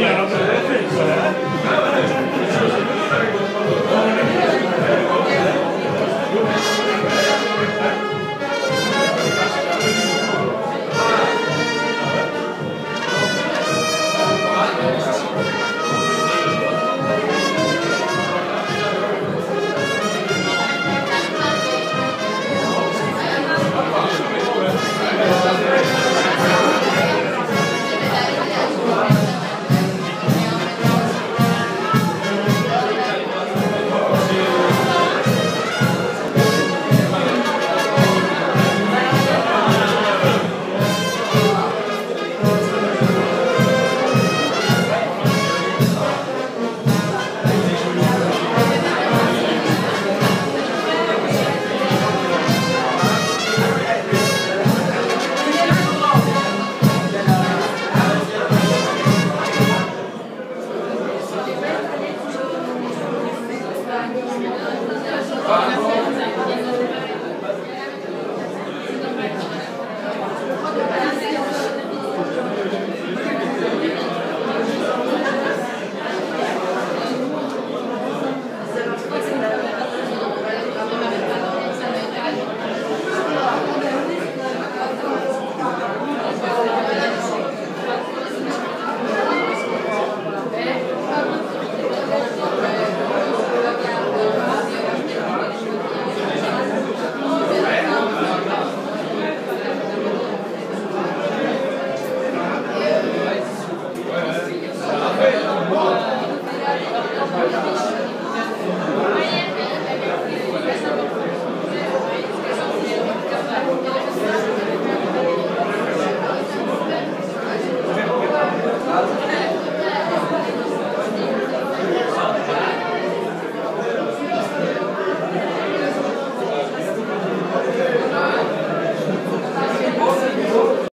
Yeah, I'm